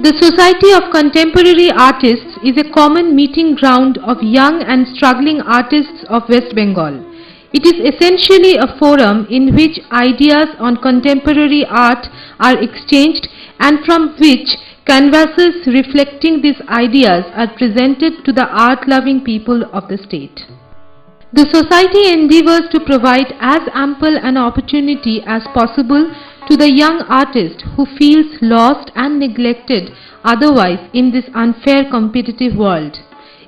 The Society of Contemporary Artists is a common meeting ground of young and struggling artists of West Bengal. It is essentially a forum in which ideas on contemporary art are exchanged and from which canvases reflecting these ideas are presented to the art-loving people of the state. The society endeavors to provide as ample an opportunity as possible to the young artist who feels lost and neglected otherwise in this unfair competitive world.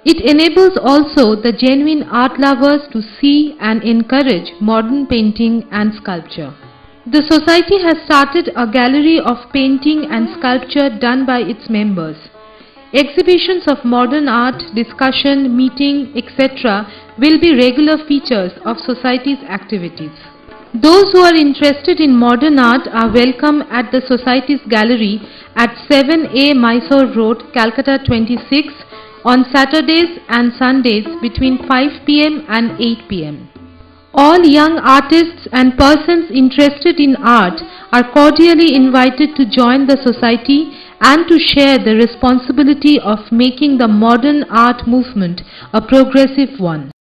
It enables also the genuine art lovers to see and encourage modern painting and sculpture. The society has started a gallery of painting and sculpture done by its members. Exhibitions of modern art, discussion, meeting, etc. will be regular features of society's activities. Those who are interested in modern art are welcome at the Society's Gallery at 7A Mysore Road, Calcutta 26 on Saturdays and Sundays between 5 pm and 8 pm. All young artists and persons interested in art are cordially invited to join the society and to share the responsibility of making the modern art movement a progressive one.